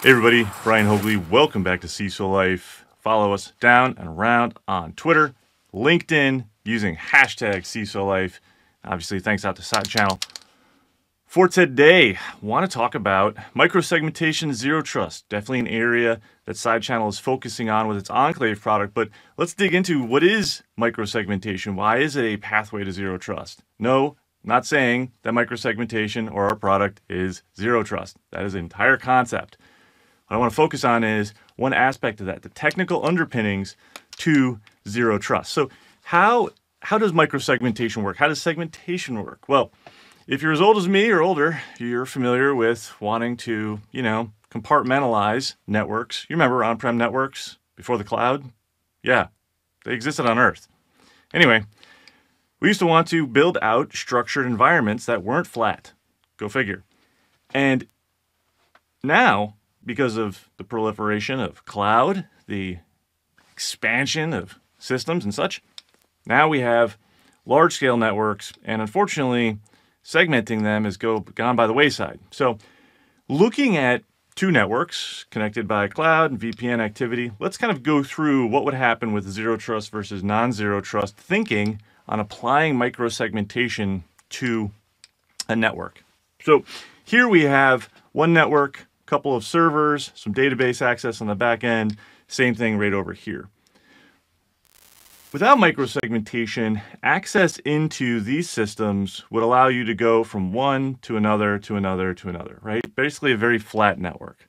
Hey everybody, Brian Haugli. Welcome back to CISO Life. Follow us down and around on Twitter, LinkedIn, using hashtag CISO Life. Obviously, thanks out to Side Channel. For today, want to talk about microsegmentation zero trust. Definitely an area that Side Channel is focusing on with its Enclave product. But let's dig into what is microsegmentation. Why is it a pathway to zero trust? No, not saying that microsegmentation or our product is zero trust. That is an entire concept. What I want to focus on is one aspect of that, the technical underpinnings to zero trust. So how how does microsegmentation work? How does segmentation work? Well, if you're as old as me or older, you're familiar with wanting to, you know, compartmentalize networks. You remember on-prem networks before the cloud? Yeah, they existed on Earth. Anyway, we used to want to build out structured environments that weren't flat. Go figure. And now because of the proliferation of cloud, the expansion of systems and such. Now we have large scale networks, and unfortunately, segmenting them has go, gone by the wayside. So, looking at two networks connected by cloud and VPN activity, let's kind of go through what would happen with zero trust versus non zero trust thinking on applying microsegmentation to a network. So, here we have one network couple of servers, some database access on the back end, same thing right over here. Without microsegmentation, access into these systems would allow you to go from one to another to another to another, right? Basically a very flat network.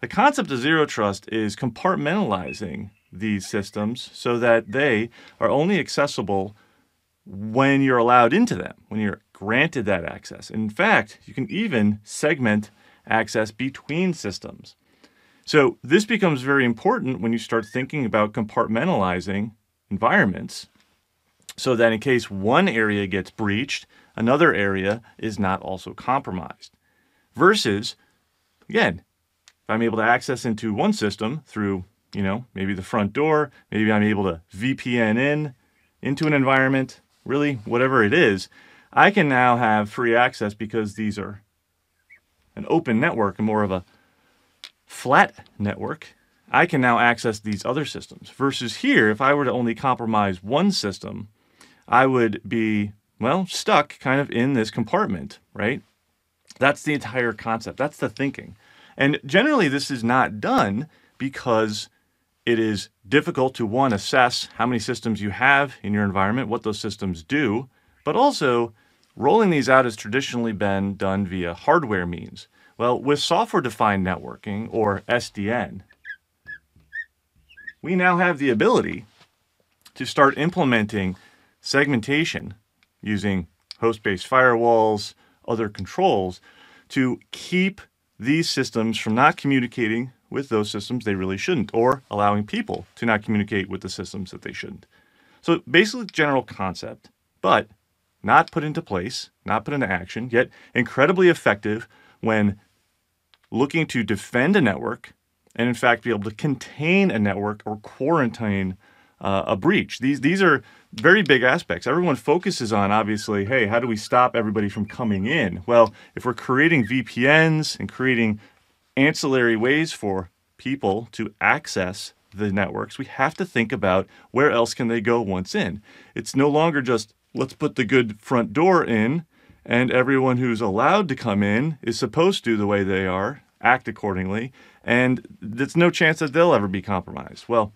The concept of zero trust is compartmentalizing these systems so that they are only accessible when you're allowed into them, when you're granted that access. In fact, you can even segment access between systems. So this becomes very important when you start thinking about compartmentalizing environments so that in case one area gets breached, another area is not also compromised. Versus, again, if I'm able to access into one system through, you know, maybe the front door, maybe I'm able to VPN in into an environment, really whatever it is, I can now have free access because these are an open network more of a flat network, I can now access these other systems. Versus here, if I were to only compromise one system, I would be, well, stuck kind of in this compartment, right? That's the entire concept. That's the thinking. And generally, this is not done because it is difficult to one, assess how many systems you have in your environment, what those systems do, but also Rolling these out has traditionally been done via hardware means. Well, with software-defined networking, or SDN, we now have the ability to start implementing segmentation using host-based firewalls, other controls, to keep these systems from not communicating with those systems they really shouldn't, or allowing people to not communicate with the systems that they shouldn't. So basically general concept, but not put into place, not put into action, yet incredibly effective when looking to defend a network and in fact be able to contain a network or quarantine uh, a breach. These these are very big aspects. Everyone focuses on obviously, hey, how do we stop everybody from coming in? Well, if we're creating VPNs and creating ancillary ways for people to access the networks, we have to think about where else can they go once in. It's no longer just let's put the good front door in, and everyone who's allowed to come in is supposed to do the way they are, act accordingly, and there's no chance that they'll ever be compromised. Well,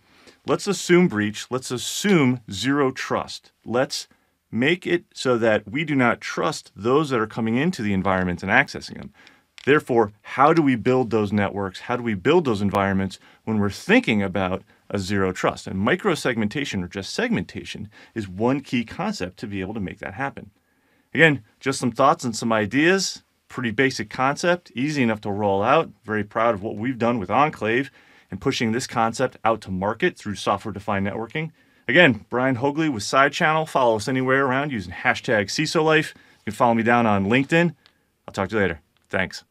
let's assume breach, let's assume zero trust. Let's make it so that we do not trust those that are coming into the environments and accessing them. Therefore, how do we build those networks? How do we build those environments when we're thinking about a zero trust? And microsegmentation or just segmentation is one key concept to be able to make that happen. Again, just some thoughts and some ideas. Pretty basic concept, easy enough to roll out. Very proud of what we've done with Enclave and pushing this concept out to market through software-defined networking. Again, Brian Haugli with Side Channel. Follow us anywhere around using hashtag CISOLife. You can follow me down on LinkedIn. I'll talk to you later. Thanks.